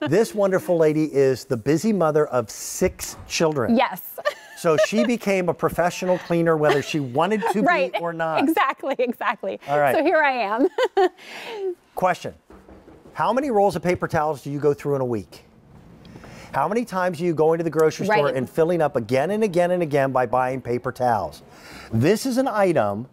this wonderful lady is the busy mother of six children. Yes. So she became a professional cleaner whether she wanted to right. be or not. Exactly, exactly. All right. So here I am. Question. How many rolls of paper towels do you go through in a week? How many times are you going to the grocery store and filling up again and again and again by buying paper towels? This is an item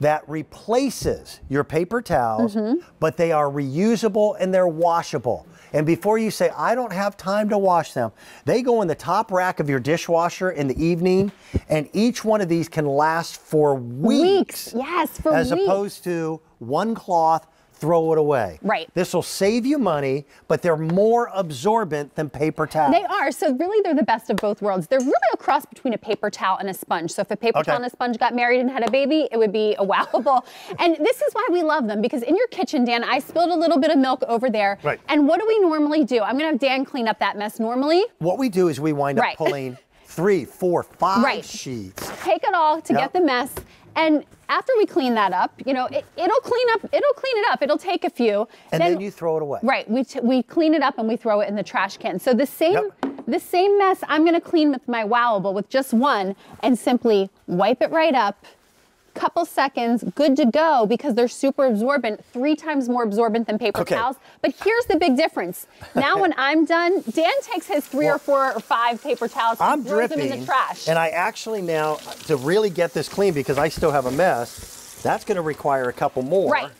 that replaces your paper towels, Mm-hmm. but they are reusable and they're washable. And before you say, I don't have time to wash them, they go in the top rack of your dishwasher in the evening, and each one of these can last for weeks. Weeks. Yes, for As weeks. opposed to one cloth, throw it away. Right. This will save you money, but they're more absorbent than paper towels. They are. So really, they're the best of both worlds. They're really a cross between a paper towel and a sponge. So if a paper Okay. towel and a sponge got married and had a baby, it would be a wowable. and this is why we love them because in your kitchen, Dan, I spilled a little bit of milk over there. Right. And what do we normally do? I'm gonna have Dan clean up that mess normally. What we do is we wind up Right. pulling three, four, five Right. sheets. Take it all to Yep. get the mess. And after we clean that up, you know, it, it'll clean up. It'll clean it up. It'll take a few. And then, you throw it away. Right. We, t- we clean it up and we throw it in the trash can. So the same Yep. the same mess I'm going to clean with my Wowable with just one and simply wipe it right up. Couple seconds, good to go because they're super absorbent, three times more absorbent than paper Okay. towels. But here's the big difference. Now, when I'm done, Dan takes his three Well, or four or five paper towels and I'm throws dripping. them in the trash. And I actually now, to really get this clean because I still have a mess, that's going to require a couple more. Right.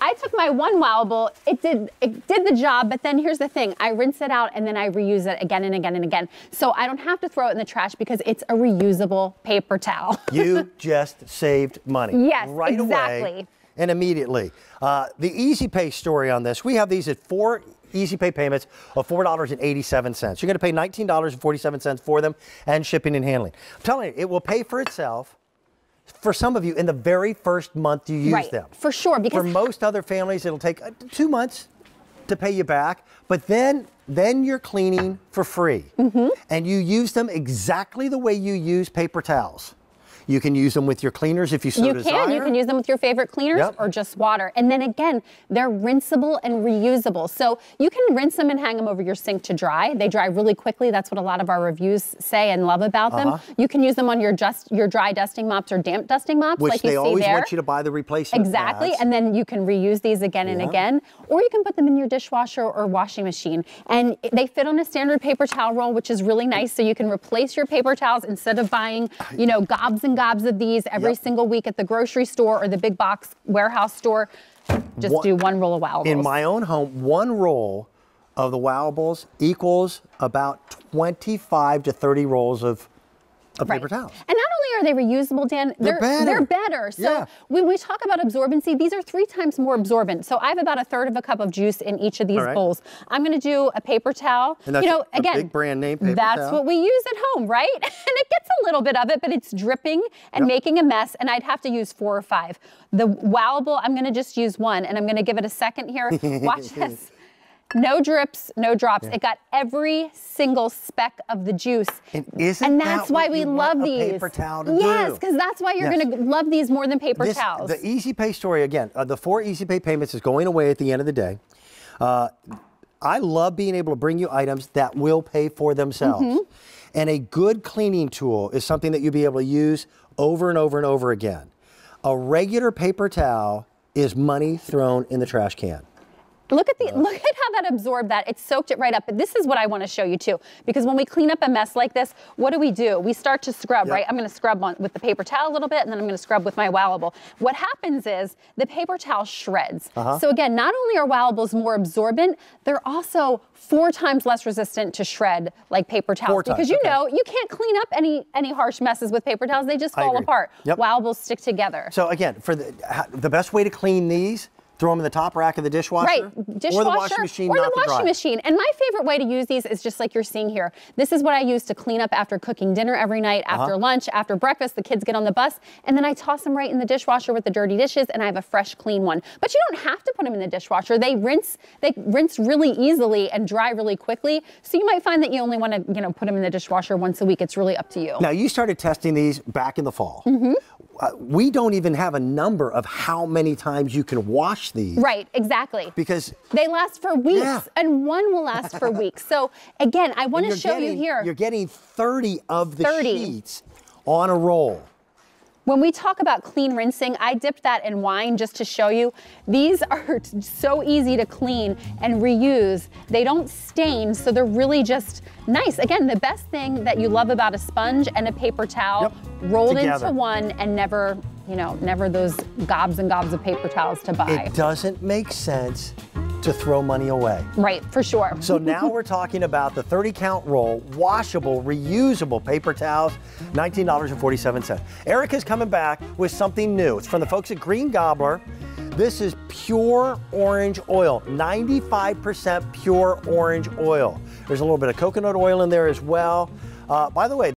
I took my one wowable. It did it did the job, but then here's the thing: I rinse it out and then I reuse it again and again and again. So I don't have to throw it in the trash because it's a reusable paper towel. You just saved money. Yes, right away and immediately. Uh, the Easy Pay story on this, we have these at four Easy Pay payments of $4.87. You're going to pay $19.47 for them and shipping and handling. I'm telling you, it will pay for itself for some of you in the very first month you use right, them. for sure. Because For most other families, it'll take uh, two months to pay you back, but then then you're cleaning for free, Mm-hmm. and you use them exactly the way you use paper towels. You can use them with your cleaners if you so you desire. can. You can use them with your favorite cleaners Yep. or just water. And then again, they're rinsable and reusable. So you can rinse them and hang them over your sink to dry. They dry really quickly. That's what a lot of our reviews say and love about them. Uh-huh. You can use them on your just your dry dusting mops or damp dusting mops, Which like you see there. they always want you to buy the replacement. Exactly, pads. and then you can reuse these again and Yeah. again, or you can put them in your dishwasher or washing machine. And they fit on a standard paper towel roll, which is really nice. So you can replace your paper towels instead of buying, you know, gobs and gobs of these every Yep. single week at the grocery store or the big box warehouse store. Just One- do one roll of Wow in my own home, one roll of the Wowables equals about 25 to 30 rolls of, of Right. paper towels. And are they reusable, Dan, They're better. They're better. So Yeah. when we talk about absorbency, these are three times more absorbent. So I have about a third of a cup of juice in each of these right. bowls. I'm going to do a paper towel. And that's you know, a again, big brand name paper That's towel. what we use at home, right? and it gets a little bit of it, but it's dripping and Yep. making a mess. And I'd have to use four or five. The Wowable, I'm going to just use one, and I'm going to give it a second here. Watch this. No drips, no drops. It got every single speck of the juice. And isn't And that that's why what we love these. paper towel to yes, because that's why you're Yes. going to love these more than paper This- towels. The Easy Pay story again. Uh, the four Easy Pay payments is going away at the end of the day. Uh, I love being able to bring you items that will pay for themselves. Mm-hmm. And a good cleaning tool is something that you'll be able to use over and over and over again. A regular paper towel is money thrown in the trash can. Look at the look at how that absorbed that. It soaked it right up. But this is what I want to show you too, because when we clean up a mess like this, what do we do? We start to scrub, Yep. right? I'm going to scrub on, with the paper towel a little bit, and then I'm going to scrub with my Wowable. What happens is the paper towel shreds. Uh-huh. So again, not only are Wowables more absorbent, they're also four times less resistant to shred like paper towels. Four times, because you okay. know you can't clean up any any harsh messes with paper towels. They just fall apart. Yep. Wowables stick together. So again, for the the best way to clean these, throw them in the top rack of the dishwasher, Right, dishwasher or the washing machine, or not the the washing dryer. machine. And my favorite way to use these is just like you're seeing here. This is what I use to clean up after cooking dinner every night, Uh-huh. after lunch, after breakfast. The kids get on the bus, and then I toss them right in the dishwasher with the dirty dishes, and I have a fresh, clean one. But you don't have to put them in the dishwasher. They rinse, they rinse really easily and dry really quickly. So you might find that you only want to, you know, put them in the dishwasher once a week. It's really up to you. Now you started testing these back in the fall. Mm-hmm. Uh, we don't even have a number of how many times you can wash these. Right, exactly. Because they last for weeks, Yeah. and one will last for weeks. So again, I want to show getting, you here. You're getting 30 of the 30. sheets on a roll. When we talk about clean rinsing, I dipped that in wine just to show you. These are so easy to clean and reuse. They don't stain, so they're really just nice. Again, the best thing that you love about a sponge and a paper towel Yep, rolled together. into one and never, you know, never those gobs and gobs of paper towels to buy. It doesn't make sense to throw money away. right, for sure. So now we're talking about the 30 count roll, washable, reusable paper towels, $19.47. Erica's coming back with something new. It's from the folks at Green Gobbler. This is pure orange oil, 95% pure orange oil. There's a little bit of coconut oil in there as well. Uh, by the way,